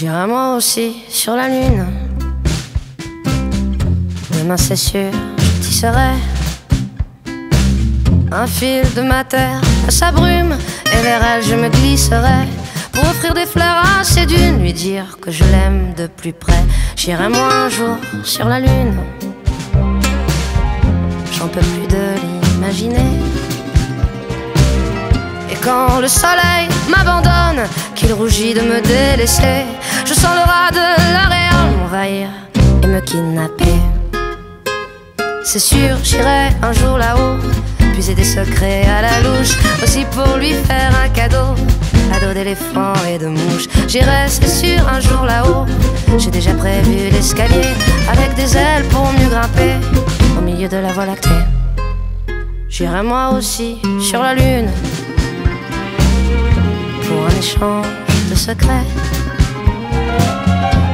J'irai moi aussi sur la lune. Demain c'est sûr, je tisserai un fil de ma terre à sa brume et vers elle je me glisserai pour offrir des fleurs à ses dunes, lui dire que je l'aime de plus près. J'irai moi un jour sur la lune. J'en peux plus de l'imaginer. Quand le soleil m'abandonne, qu'il rougit de me délaisser, je sens le rat de la m'envahir et me kidnapper. C'est sûr, j'irai un jour là-haut, puiser des secrets à la louche, aussi pour lui faire un cadeau, ado d'éléphant et de mouche. J'irai, c'est sûr, un jour là-haut, j'ai déjà prévu l'escalier, avec des ailes pour mieux grimper, au milieu de la voie lactée. J'irai moi aussi sur la lune, échange de secrets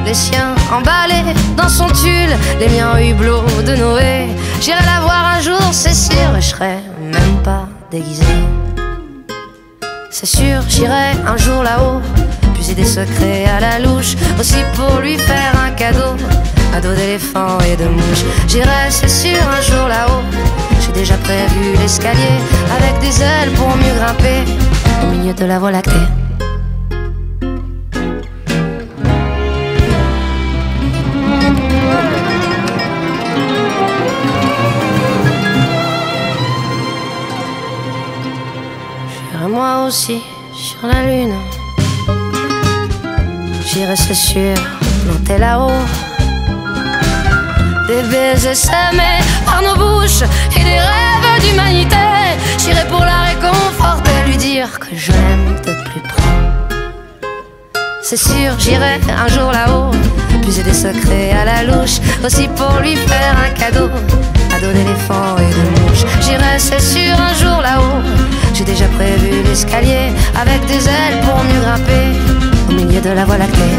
les siens emballés dans son tulle, les miens hublots de Noé. J'irai la voir un jour, c'est sûr, je serai même pas déguisé. C'est sûr, j'irai un jour là-haut, puiser des secrets à la louche, aussi pour lui faire un cadeau, un dos d'éléphant et de mouche. J'irai, c'est sûr, un jour là-haut. J'ai déjà prévu l'escalier avec des ailes pour mieux grimper au milieu de la voie lactée. Moi aussi sur la lune. J'irai, c'est sûr, monter là-haut. Des baisers semés par nos bouches et des rêves d'humanité. J'irai pour la réconforter, lui dire que je l'aime de plus près. C'est sûr, j'irai un jour là-haut, puiser des secrets à la louche, aussi pour lui faire un cadeau, ado d'éléphant et de mouche. J'irai, c'est sûr, avec des ailes pour mieux grimper au milieu de la voie lactée.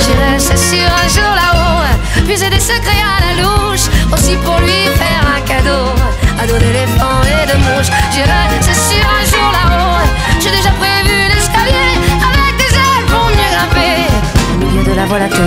J'irai, c'est sûr, un jour là-haut, puiser des secrets à la louche, aussi pour lui faire un cadeau à dos d'éléphant et de mouche. J'irai, c'est sûr, un jour là-haut, j'ai déjà prévu l'escalier avec des ailes pour mieux grimper au milieu de la voie lactée.